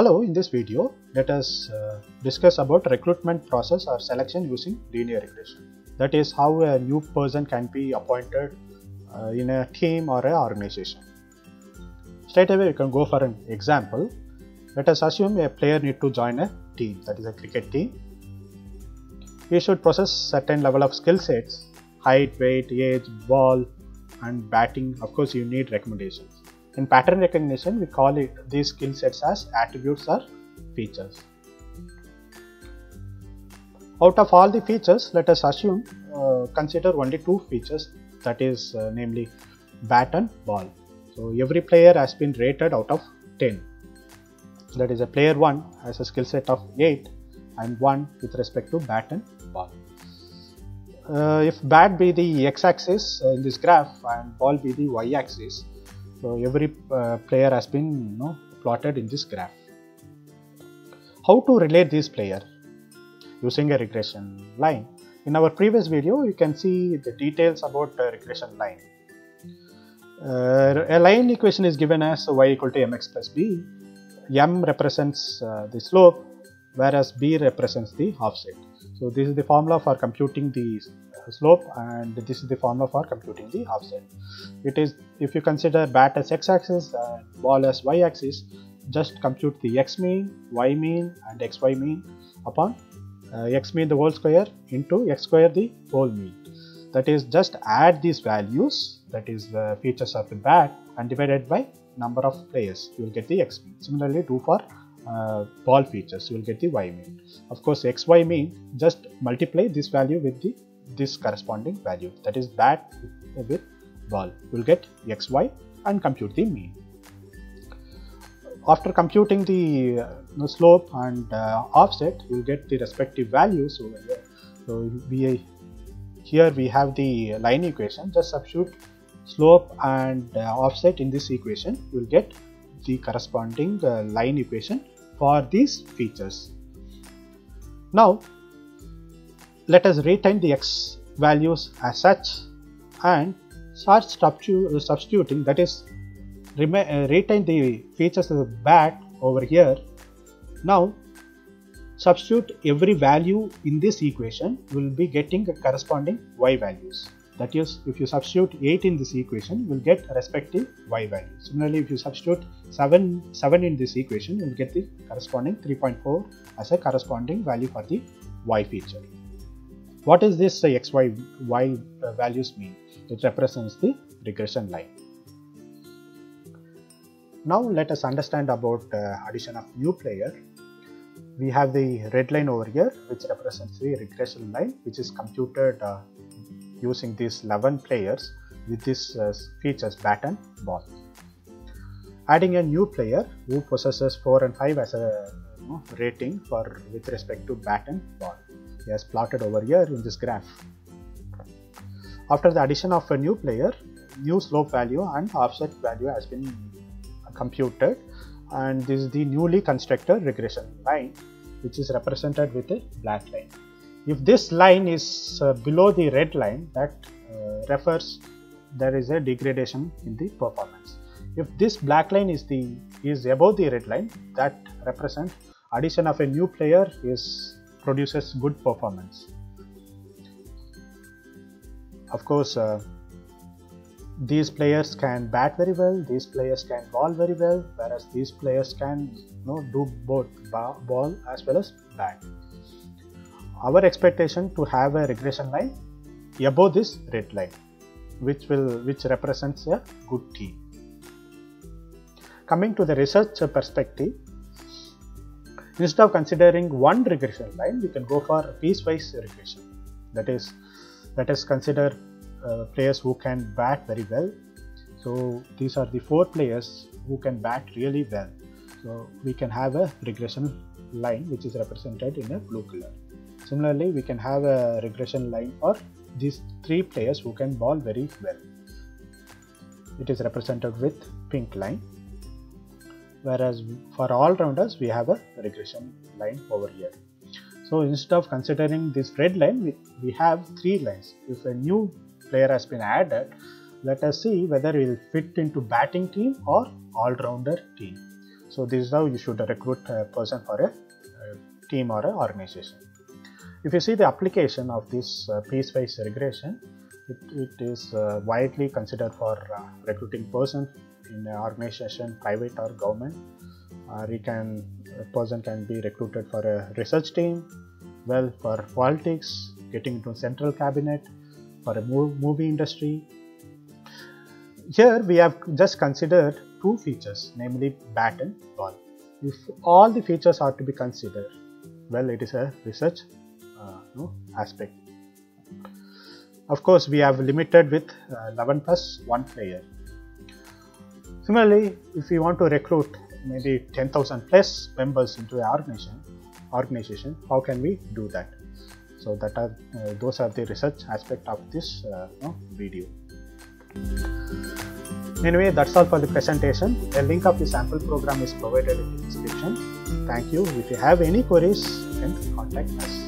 Hello, in this video, let us uh, discuss about recruitment process or selection using linear regression. That is how a new person can be appointed uh, in a team or an organization. Straight away, we can go for an example. Let us assume a player need to join a team, that is a cricket team. He should possess certain level of skill sets, height, weight, age, ball, and batting. Of course, you need recommendations. In pattern recognition, we call it these skill sets as attributes or features. Out of all the features, let us assume uh, consider only two features that is uh, namely bat and ball. So every player has been rated out of 10. That is a player 1 has a skill set of 8 and 1 with respect to bat and ball. Uh, if bat be the x-axis in this graph and ball be the y-axis, so every uh, player has been you know, plotted in this graph. How to relate this player using a regression line? In our previous video, you can see the details about the regression line. Uh, a line equation is given as y equal to mx plus b. m represents uh, the slope, whereas b represents the offset. So this is the formula for computing the slope and this is the formula for computing the offset. It is if you consider bat as x-axis and ball as y-axis, just compute the x mean, y mean and xy mean upon uh, x mean the whole square into x square the whole mean. That is just add these values that is the features of the bat and divided by number of players you will get the x mean. Similarly do for uh, ball features you will get the y mean. Of course xy mean just multiply this value with the this corresponding value that is bat with ball will get xy and compute the mean. After computing the, uh, slope and uh, offset you get the respective values over here. So we here we have the line equation just substitute slope and uh, offset in this equation you will get the corresponding uh, line equation for these features. Now let us retain the x values as such and start substitu substituting that is uh, retain the features the bat over here. Now substitute every value in this equation we will be getting corresponding y values. That is if you substitute 8 in this equation you will get respective y value similarly if you substitute 7 7 in this equation you will get the corresponding 3.4 as a corresponding value for the y feature what is this x y y uh, values mean it represents the regression line now let us understand about uh, addition of new player we have the red line over here which represents the regression line which is computed uh, using these 11 players with these uh, features bat and ball. Adding a new player who possesses 4 and 5 as a you know, rating for with respect to bat and ball. Has plotted over here in this graph. After the addition of a new player, new slope value and offset value has been computed and this is the newly constructed regression line which is represented with a black line. If this line is uh, below the red line that uh, refers there is a degradation in the performance. If this black line is the is above the red line that represents addition of a new player is produces good performance. Of course uh, these players can bat very well these players can ball very well whereas these players can you know, do both ball as well as bat our expectation to have a regression line above this red line which will which represents a good team coming to the research perspective instead of considering one regression line we can go for piecewise regression that is let us consider uh, players who can bat very well. So these are the four players who can bat really well. So we can have a regression line which is represented in a blue color. Similarly, we can have a regression line for these three players who can ball very well. It is represented with pink line. Whereas for all rounders, we have a regression line over here. So instead of considering this red line, we, we have three lines. If a new player has been added, let us see whether he will fit into batting team or all-rounder team. So this is how you should recruit a person for a, a team or an organization. If you see the application of this uh, piecewise regression, it, it is uh, widely considered for uh, recruiting person in an organization, private or government. Or he can a person can be recruited for a research team, well for politics, getting into a central cabinet, for a movie industry. Here we have just considered two features, namely bat and ball. If all the features are to be considered, well, it is a research uh, aspect. Of course, we have limited with uh, 11 plus 1 player. Similarly, if we want to recruit maybe 10,000 plus members into an organization, organization, how can we do that? So that are uh, those are the research aspect of this uh, video. Anyway, that's all for the presentation. A link of the sample program is provided in the description. Thank you. If you have any queries, you can contact us.